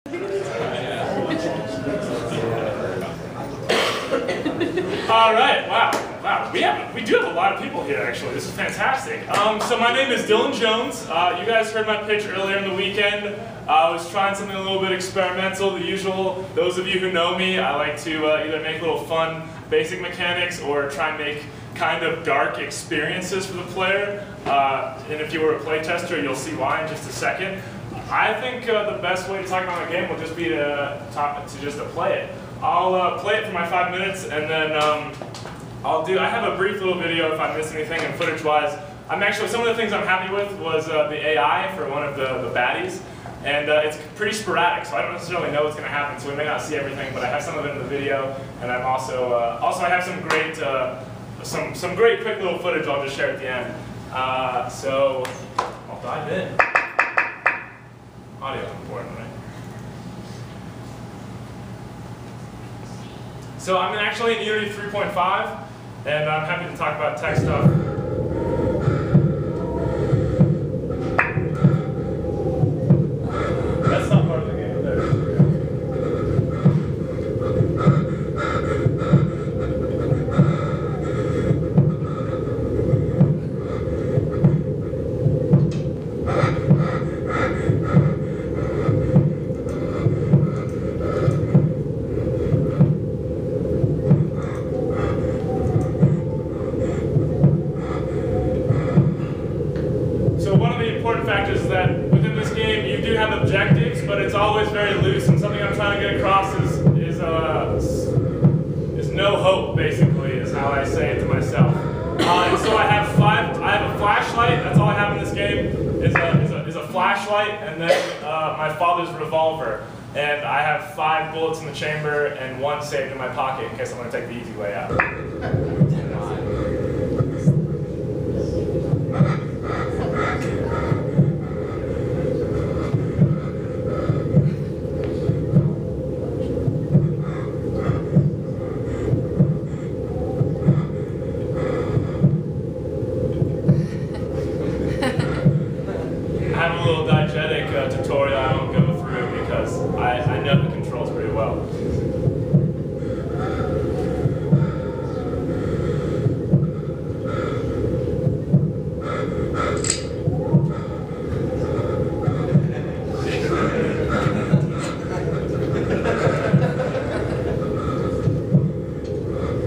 All right, wow, wow. We have we do have a lot of people here actually. This is fantastic. Um, so my name is Dylan Jones. Uh, you guys heard my pitch earlier in the weekend. Uh, I was trying something a little bit experimental. The usual. Those of you who know me, I like to uh, either make little fun basic mechanics or try and make kind of dark experiences for the player. Uh, and if you were a playtester, you'll see why in just a second. I think uh, the best way to talk about the game will just be to talk, to just to play it. I'll uh, play it for my five minutes, and then um, I'll do. I have a brief little video if I miss anything, and footage-wise, I'm actually some of the things I'm happy with was uh, the AI for one of the, the baddies, and uh, it's pretty sporadic, so I don't necessarily know what's going to happen. So we may not see everything, but I have some of it in the video, and I'm also uh, also I have some great uh, some some great quick little footage I'll just share at the end. So I'll dive in. Audio right? So I'm actually in Unity 3.5, and I'm happy to talk about tech stuff. That's not part of the game, but there. So one of the important factors is that within this game you do have objectives, but it's always very loose. And something I'm trying to get across is is uh, is no hope. Basically, is how I say it to myself. Uh, and so I have five. I have a flashlight. That's all I have in this game. Is a is a, is a flashlight, and then uh, my father's revolver. And I have five bullets in the chamber and one saved in my pocket in case I want to take the easy way out. I have a little diegetic uh, tutorial I won't go through because I, I know the controls pretty well.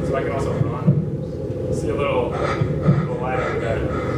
So I can also run. See a little, little light over there.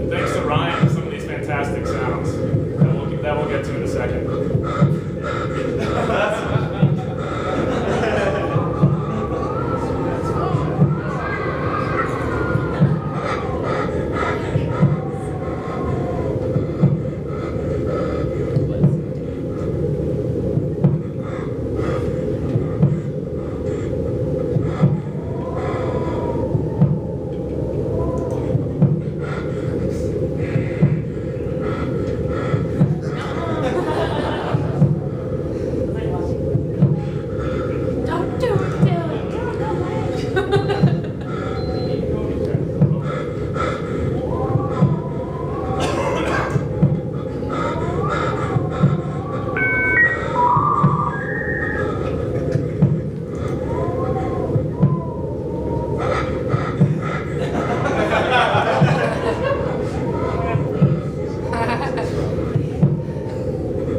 And thanks to Ryan for some of these fantastic sounds that we'll, get to in a second. Don't do it, Dylan.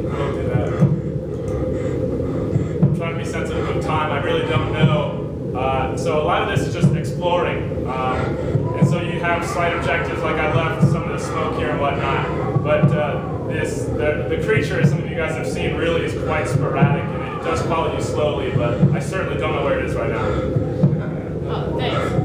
I won't do that. I'm trying to be sensitive of time. I really don't know. Uh, so a lot of this is just exploring. Um, and slight objectives, like I left some of the smoke here and whatnot. But uh, this, the, the creature, as some of you guys have seen, really is quite sporadic, and it does follow you slowly. But I certainly don't know where it is right now. Oh. Thanks,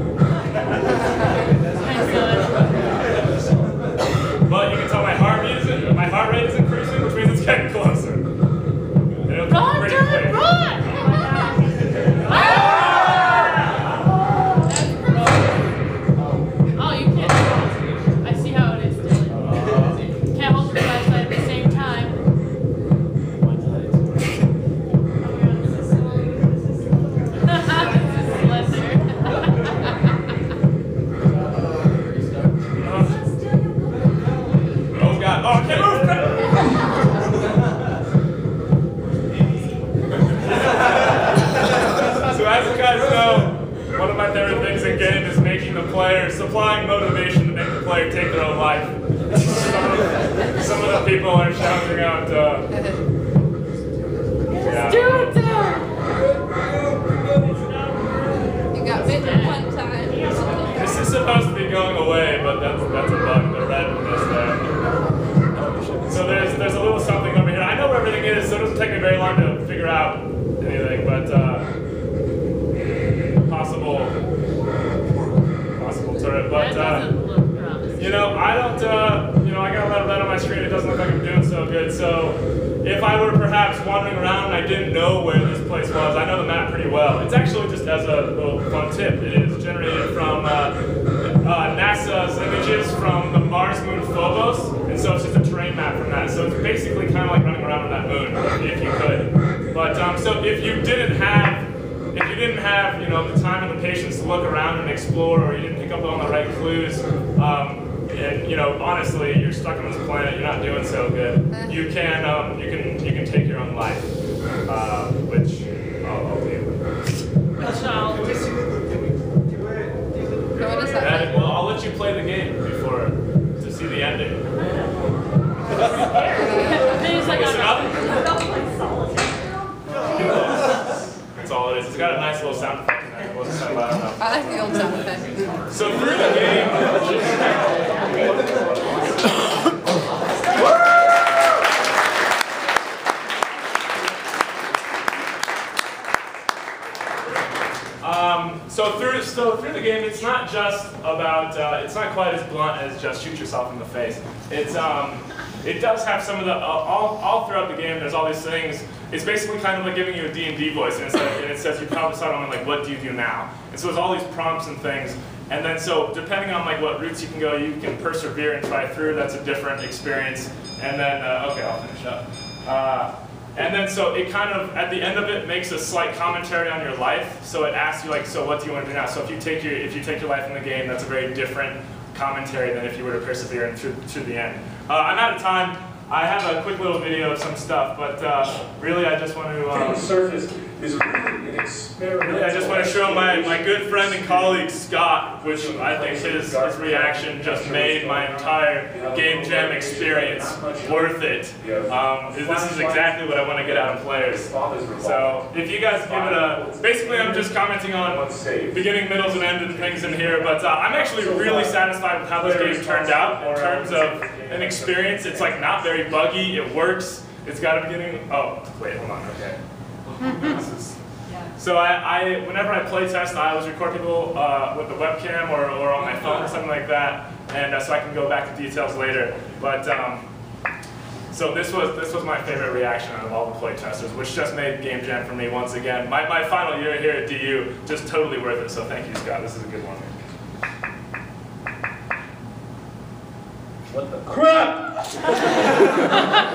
didn't know where this place was, I know the map pretty well. It's actually just as a little fun tip. It is generated from uh, uh, NASA's images from the Mars moon Phobos, and so it's just a terrain map from that. So it's basically kind of like running around on that moon, if you could. But um, so if you didn't have, if you didn't have, you know, the time and the patience to look around and explore, or you didn't pick up on the right clues, um, and you know, honestly, you're stuck on this planet. You're not doing so good. You can, um, you can, you can take your own life, uh, which I'll, I'll do. So, What is that? That- well, I'll let you play the game before to see the ending. things like Listen That's all it is. It's got a nice little sound effect in there. It wasn't so loud enough. I like the old sound effect. So through the game. Um, so through so through the game, it's not just about uh, it's not quite as blunt as just shoot yourself in the face. It's um, it does have some of the uh, all, all throughout the game. There's all these things. It's basically kind of like giving you a D&D voice, and, like, and it says you probably start on like what do you do now? And so there's all these prompts and things. And then so depending on like what routes you can go, you can persevere and try through. That's a different experience. And then uh, okay, I'll finish up. And then so it kind of at the end of it makes a slight commentary on your life. So it asks you like, so what do you want to do now? So if you take your if you take your life in the game, that's a very different commentary than if you were to persevere through to the end. Uh, I'm out of time. I have a quick little video of some stuff, but uh, really I just want to. Uh, surface is really an experimental. Really, I just want to show my, my good friend and colleague Scott, which I think his, his reaction just made my entire game jam experience worth it. Um, this is exactly what I want to get out of players. So if you guys give it a, basically I'm just commenting on beginning, middles, and end and things in here, but uh, I'm actually really satisfied with how this game turned out in terms of an experience. It's like not very buggy, it works. It's got a beginning, oh, wait, hold on, okay. Is- so I, I, whenever I play test, I always record people uh, with the webcam or, or on my phone or something like that, and uh, so I can go back to details later. But um, so this was this was my favorite reaction out of all the play testers, which just made Game Jam for me once again. My, my final year here at DU, just totally worth it. So thank you, Scott. This is a good one. What the crap?